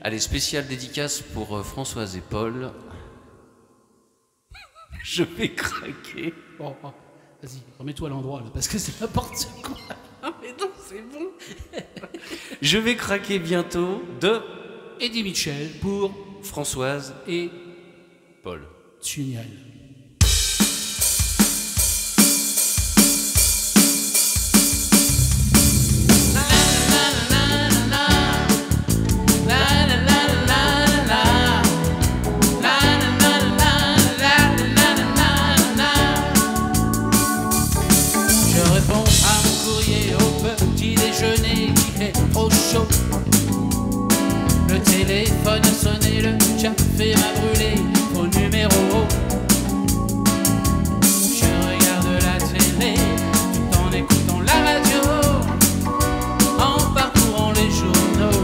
Allez, spéciale dédicace pour euh, Françoise et Paul. Je vais craquer. Bon, oh, vas-y, remets-toi à l'endroit là, parce que c'est n'importe quoi. Ah, mais non, c'est bon. Je vais craquer bientôt de Eddie Mitchell pour Françoise et Paul. Génial. café m'a brûlé au numéro. Je regarde la télé tout en écoutant la radio, en parcourant les journaux.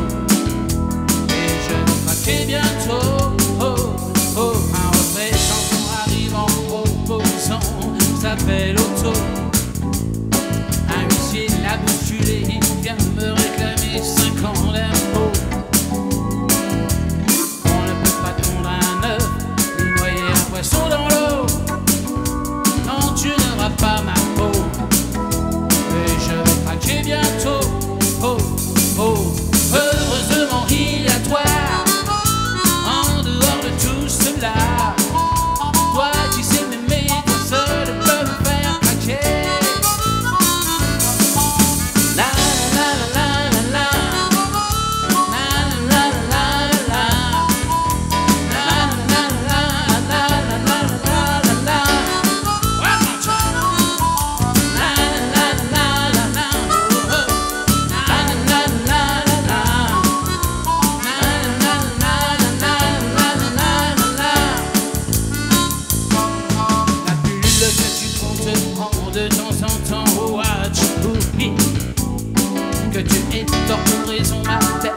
Et je crois que bientôt, oh, oh, un représentant arrive en proposant, s'appelle Auto. raison à